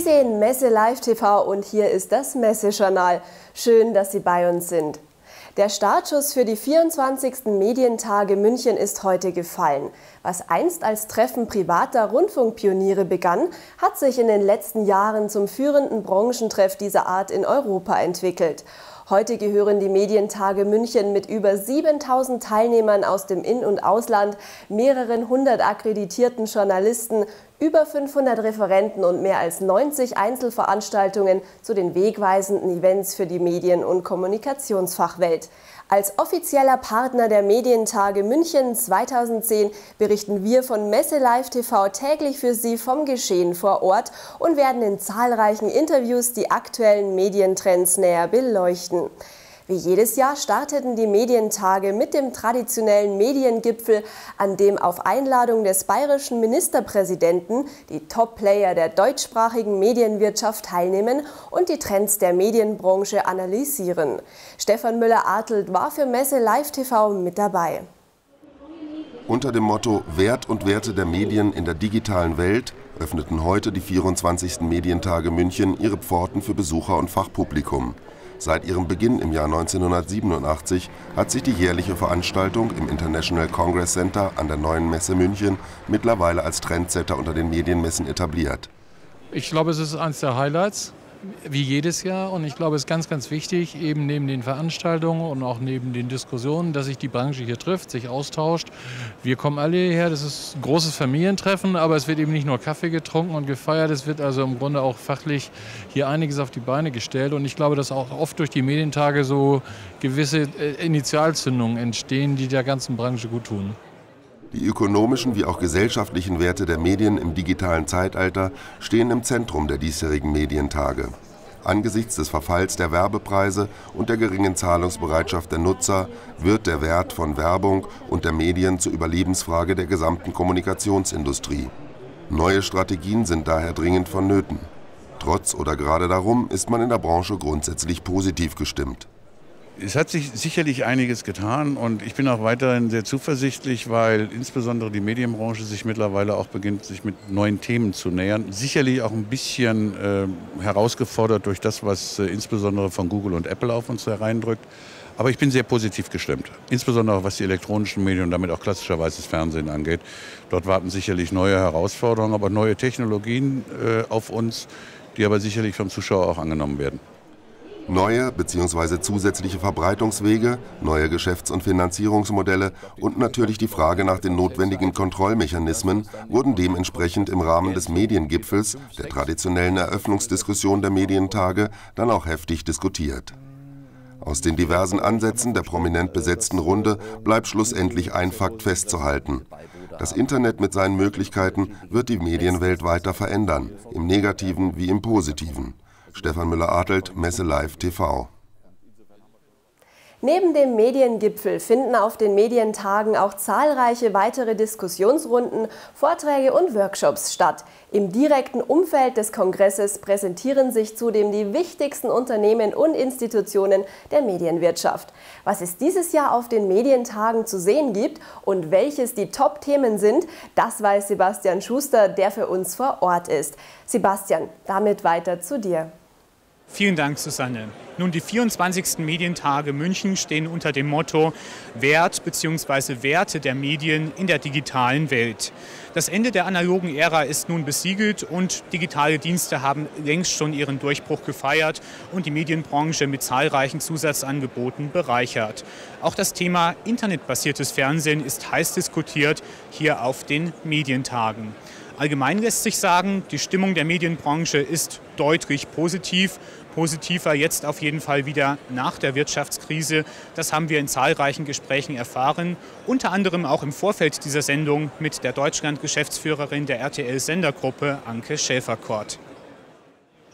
Sie sehen Messe Live TV und hier ist das Messejournal. Schön, dass Sie bei uns sind. Der Startschuss für die 24. Medientage München ist heute gefallen. Was einst als Treffen privater Rundfunkpioniere begann, hat sich in den letzten Jahren zum führenden Branchentreff dieser Art in Europa entwickelt. Heute gehören die Medientage München mit über 7000 Teilnehmern aus dem In- und Ausland, mehreren hundert akkreditierten Journalisten, über 500 Referenten und mehr als 90 Einzelveranstaltungen zu den wegweisenden Events für die Medien- und Kommunikationsfachwelt. Als offizieller Partner der Medientage München 2010 berichten wir von Messe Live TV täglich für Sie vom Geschehen vor Ort und werden in zahlreichen Interviews die aktuellen Medientrends näher beleuchten. Wie jedes Jahr starteten die Medientage mit dem traditionellen Mediengipfel, an dem auf Einladung des bayerischen Ministerpräsidenten die Top-Player der deutschsprachigen Medienwirtschaft teilnehmen und die Trends der Medienbranche analysieren. Stefan Müller-Artelt war für Messe Live TV mit dabei. Unter dem Motto Wert und Werte der Medien in der digitalen Welt öffneten heute die 24. Medientage München ihre Pforten für Besucher und Fachpublikum. Seit ihrem Beginn im Jahr 1987 hat sich die jährliche Veranstaltung im International Congress Center an der Neuen Messe München mittlerweile als Trendsetter unter den Medienmessen etabliert. Ich glaube, es ist eines der Highlights wie jedes Jahr. Und ich glaube, es ist ganz, ganz wichtig, eben neben den Veranstaltungen und auch neben den Diskussionen, dass sich die Branche hier trifft, sich austauscht. Wir kommen alle hierher, das ist ein großes Familientreffen, aber es wird eben nicht nur Kaffee getrunken und gefeiert, es wird also im Grunde auch fachlich hier einiges auf die Beine gestellt. Und ich glaube, dass auch oft durch die Medientage so gewisse äh, Initialzündungen entstehen, die der ganzen Branche gut tun. Die ökonomischen wie auch gesellschaftlichen Werte der Medien im digitalen Zeitalter stehen im Zentrum der diesjährigen Medientage. Angesichts des Verfalls der Werbepreise und der geringen Zahlungsbereitschaft der Nutzer wird der Wert von Werbung und der Medien zur Überlebensfrage der gesamten Kommunikationsindustrie. Neue Strategien sind daher dringend vonnöten. Trotz oder gerade darum ist man in der Branche grundsätzlich positiv gestimmt. Es hat sich sicherlich einiges getan und ich bin auch weiterhin sehr zuversichtlich, weil insbesondere die Medienbranche sich mittlerweile auch beginnt, sich mit neuen Themen zu nähern. Sicherlich auch ein bisschen äh, herausgefordert durch das, was äh, insbesondere von Google und Apple auf uns hereindrückt. Aber ich bin sehr positiv gestimmt, insbesondere auch was die elektronischen Medien und damit auch klassischerweise das Fernsehen angeht. Dort warten sicherlich neue Herausforderungen, aber neue Technologien äh, auf uns, die aber sicherlich vom Zuschauer auch angenommen werden. Neue bzw. zusätzliche Verbreitungswege, neue Geschäfts- und Finanzierungsmodelle und natürlich die Frage nach den notwendigen Kontrollmechanismen wurden dementsprechend im Rahmen des Mediengipfels, der traditionellen Eröffnungsdiskussion der Medientage, dann auch heftig diskutiert. Aus den diversen Ansätzen der prominent besetzten Runde bleibt schlussendlich ein Fakt festzuhalten. Das Internet mit seinen Möglichkeiten wird die Medienwelt weiter verändern, im negativen wie im positiven. Stefan Müller-Artelt, Messe Live TV. Neben dem Mediengipfel finden auf den Medientagen auch zahlreiche weitere Diskussionsrunden, Vorträge und Workshops statt. Im direkten Umfeld des Kongresses präsentieren sich zudem die wichtigsten Unternehmen und Institutionen der Medienwirtschaft. Was es dieses Jahr auf den Medientagen zu sehen gibt und welches die Top-Themen sind, das weiß Sebastian Schuster, der für uns vor Ort ist. Sebastian, damit weiter zu dir. Vielen Dank, Susanne. Nun, die 24. Medientage München stehen unter dem Motto Wert bzw. Werte der Medien in der digitalen Welt. Das Ende der analogen Ära ist nun besiegelt und digitale Dienste haben längst schon ihren Durchbruch gefeiert und die Medienbranche mit zahlreichen Zusatzangeboten bereichert. Auch das Thema internetbasiertes Fernsehen ist heiß diskutiert hier auf den Medientagen. Allgemein lässt sich sagen, die Stimmung der Medienbranche ist deutlich positiv. Positiver jetzt auf jeden Fall wieder nach der Wirtschaftskrise. Das haben wir in zahlreichen Gesprächen erfahren. Unter anderem auch im Vorfeld dieser Sendung mit der Deutschland-Geschäftsführerin der RTL-Sendergruppe, Anke Schäferkort.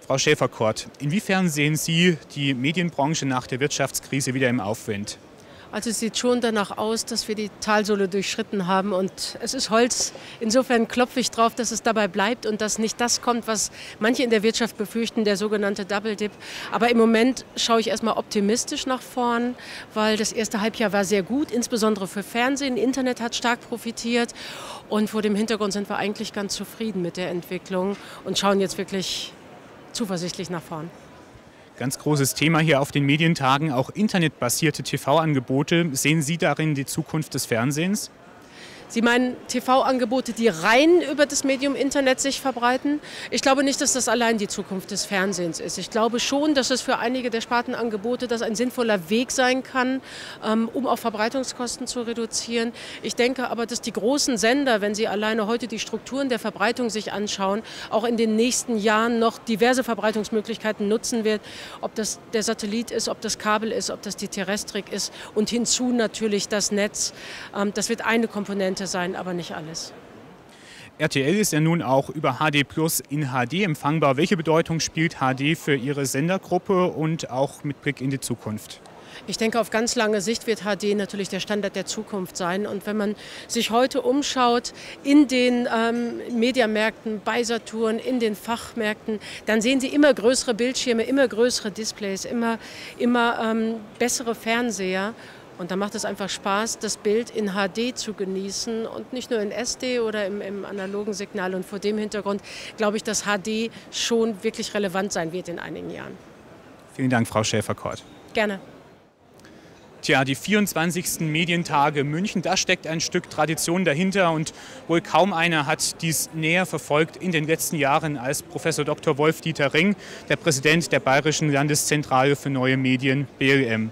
Frau Schäferkort, inwiefern sehen Sie die Medienbranche nach der Wirtschaftskrise wieder im Aufwind? Also es sieht schon danach aus, dass wir die Talsohle durchschritten haben und es ist Holz. Insofern klopfe ich drauf, dass es dabei bleibt und dass nicht das kommt, was manche in der Wirtschaft befürchten, der sogenannte Double Dip. Aber im Moment schaue ich erstmal optimistisch nach vorn, weil das erste Halbjahr war sehr gut, insbesondere für Fernsehen. Internet hat stark profitiert und vor dem Hintergrund sind wir eigentlich ganz zufrieden mit der Entwicklung und schauen jetzt wirklich zuversichtlich nach vorn. Ganz großes Thema hier auf den Medientagen, auch internetbasierte TV-Angebote. Sehen Sie darin die Zukunft des Fernsehens? Sie meinen TV-Angebote, die rein über das Medium Internet sich verbreiten? Ich glaube nicht, dass das allein die Zukunft des Fernsehens ist. Ich glaube schon, dass es für einige der Spartenangebote das ein sinnvoller Weg sein kann, ähm, um auch Verbreitungskosten zu reduzieren. Ich denke aber, dass die großen Sender, wenn sie alleine heute die Strukturen der Verbreitung sich anschauen, auch in den nächsten Jahren noch diverse Verbreitungsmöglichkeiten nutzen wird. Ob das der Satellit ist, ob das Kabel ist, ob das die Terrestrik ist und hinzu natürlich das Netz. Ähm, das wird eine Komponente Komponente sein, aber nicht alles. RTL ist ja nun auch über HD Plus in HD empfangbar. Welche Bedeutung spielt HD für Ihre Sendergruppe und auch mit Blick in die Zukunft? Ich denke, auf ganz lange Sicht wird HD natürlich der Standard der Zukunft sein. Und wenn man sich heute umschaut in den ähm, Mediamärkten, bei Saturn, in den Fachmärkten, dann sehen Sie immer größere Bildschirme, immer größere Displays, immer, immer ähm, bessere Fernseher. Und da macht es einfach Spaß, das Bild in HD zu genießen und nicht nur in SD oder im, im, analogen Signal. Und vor dem Hintergrund glaube ich, dass HD schon wirklich relevant sein wird in einigen Jahren. Vielen Dank, Frau Schäfer-Kort. Gerne. Tja, die 24. Medientage München, da steckt ein Stück Tradition dahinter und wohl kaum einer hat dies näher verfolgt in den letzten Jahren als Professor Dr. Wolf-Dieter Ring, der Präsident der Bayerischen Landeszentrale für neue Medien, BLM.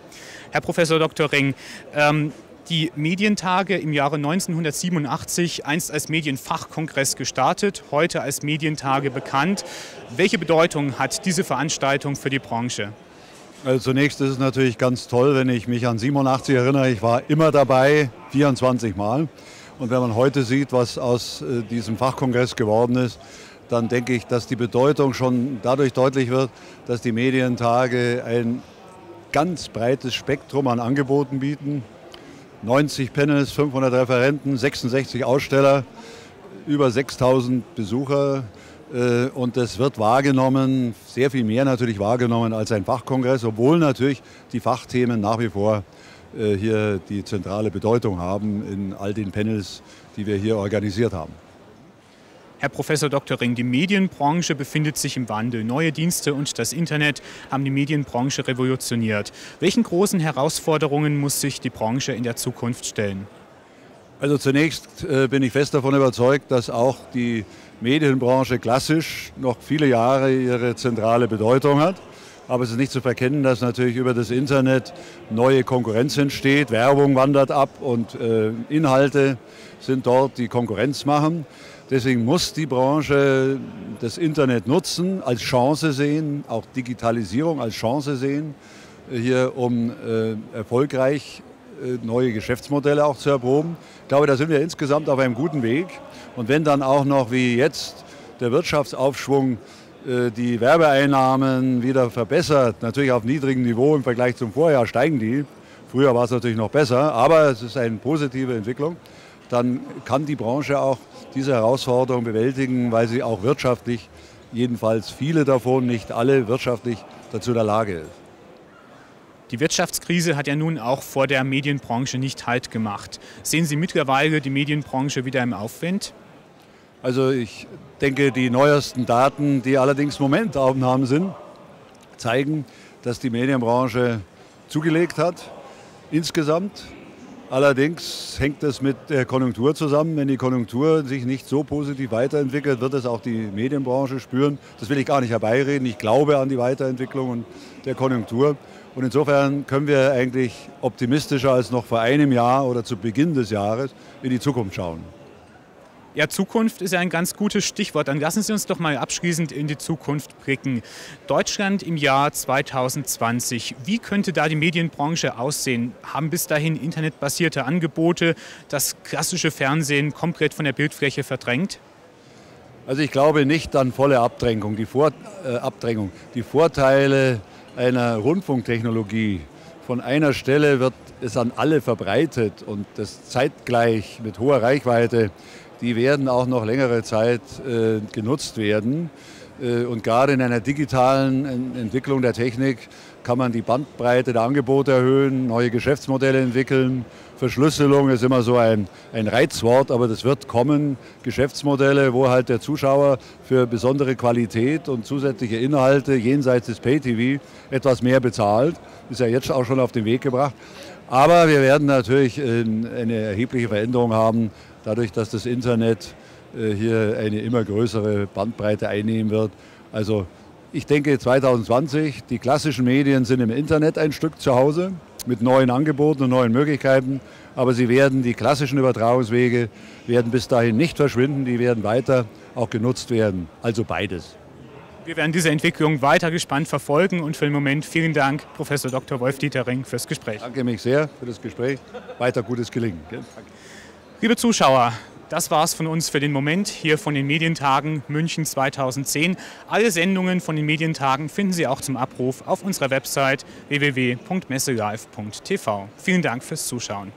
Herr Professor Dr. Ring, ähm, die Medientage im Jahre 1987 einst als Medienfachkongress gestartet, heute als Medientage bekannt. Welche Bedeutung hat diese Veranstaltung für die Branche? Also zunächst ist es natürlich ganz toll, wenn ich mich an 87 erinnere. Ich war immer dabei, 24 Mal. Und wenn man heute sieht, was aus äh, diesem Fachkongress geworden ist, dann denke ich, dass die Bedeutung schon dadurch deutlich wird, dass die Medientage ein ganz breites Spektrum an Angeboten bieten. 90 Panels, 500 Referenten, 66 Aussteller, über 6000 Besucher. Äh, und es wird wahrgenommen, sehr viel mehr natürlich wahrgenommen als ein Fachkongress, obwohl natürlich die Fachthemen nach wie vor äh, hier die zentrale Bedeutung haben in all den Panels, die wir hier organisiert haben. Herr Professor Dr. Ring, die Medienbranche befindet sich im Wandel. Neue Dienste und das Internet haben die Medienbranche revolutioniert. Welchen großen Herausforderungen muss sich die Branche in der Zukunft stellen? Also zunächst äh, bin ich fest davon überzeugt, dass auch die Medienbranche klassisch noch viele Jahre ihre zentrale Bedeutung hat. Aber es ist nicht zu verkennen, dass natürlich über das Internet neue Konkurrenz entsteht. Werbung wandert ab und äh, Inhalte sind dort, die Konkurrenz machen. Deswegen muss die Branche das Internet nutzen, als Chance sehen, auch Digitalisierung als Chance sehen, hier um äh, erfolgreich äh, neue Geschäftsmodelle auch zu erproben. Ich glaube, da sind wir insgesamt auf einem guten Weg. Und wenn dann auch noch wie jetzt der Wirtschaftsaufschwung äh, die Werbeeinnahmen wieder verbessert, natürlich auf niedrigem Niveau im Vergleich zum Vorjahr steigen die. Früher war es natürlich noch besser, aber es ist eine positive Entwicklung. Dann kann die Branche auch diese Herausforderung bewältigen, weil sie auch wirtschaftlich, jedenfalls viele davon, nicht alle wirtschaftlich dazu in der Lage ist. Die Wirtschaftskrise hat ja nun auch vor der Medienbranche nicht Halt gemacht. Sehen Sie mittlerweile die Medienbranche wieder im Aufwind? Also ich denke, die neuesten Daten, die allerdings Momentaufnahmen sind, zeigen, dass die Medienbranche zugelegt hat insgesamt. Allerdings hängt das mit der Konjunktur zusammen. Wenn die Konjunktur sich nicht so positiv weiterentwickelt, wird es auch die Medienbranche spüren. Das will ich gar nicht herbeireden. Ich glaube an die Weiterentwicklung der Konjunktur. Und insofern können wir eigentlich optimistischer als noch vor einem Jahr oder zu Beginn des Jahres in die Zukunft schauen. Ja, Zukunft ist ja ein ganz gutes Stichwort. Dann lassen Sie uns doch mal abschließend in die Zukunft blicken. Deutschland im Jahr 2020. Wie könnte da die Medienbranche aussehen? Haben bis dahin internetbasierte Angebote das klassische Fernsehen komplett von der Bildfläche verdrängt? Also ich glaube nicht an volle Abdrängung. Die, Vor äh, Abdrängung. die Vorteile einer Rundfunktechnologie von einer Stelle wird es an alle verbreitet und das zeitgleich mit hoher Reichweite die werden auch noch längere Zeit äh, genutzt werden. Äh, und gerade in einer digitalen Entwicklung der Technik kann man die Bandbreite der Angebote erhöhen, neue Geschäftsmodelle entwickeln. Verschlüsselung ist immer so ein, ein Reizwort, aber das wird kommen. Geschäftsmodelle, wo halt der Zuschauer für besondere Qualität und zusätzliche Inhalte jenseits des Pay-TV etwas mehr bezahlt. Ist ja jetzt auch schon auf den Weg gebracht. Aber wir werden natürlich eine erhebliche Veränderung haben, dadurch, dass das Internet äh, hier eine immer größere Bandbreite einnehmen wird. Also ich denke 2020, die klassischen Medien sind im Internet ein Stück zu Hause mit neuen Angeboten und neuen Möglichkeiten, aber sie werden, die klassischen Übertragungswege werden bis dahin nicht verschwinden, die werden weiter auch genutzt werden. Also beides. Wir werden diese Entwicklung weiter gespannt verfolgen und für den Moment vielen Dank, Professor Dr. Wolf Dietering, fürs Gespräch. Danke mich sehr für das Gespräch. Weiter gutes Gelingen. Liebe Zuschauer, das war es von uns für den Moment hier von den Medientagen München 2010. Alle Sendungen von den Medientagen finden Sie auch zum Abruf auf unserer Website www.messelive.tv. Vielen Dank fürs Zuschauen.